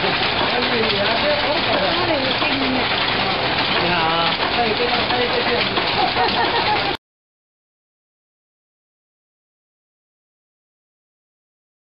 好 可你好。哎个哎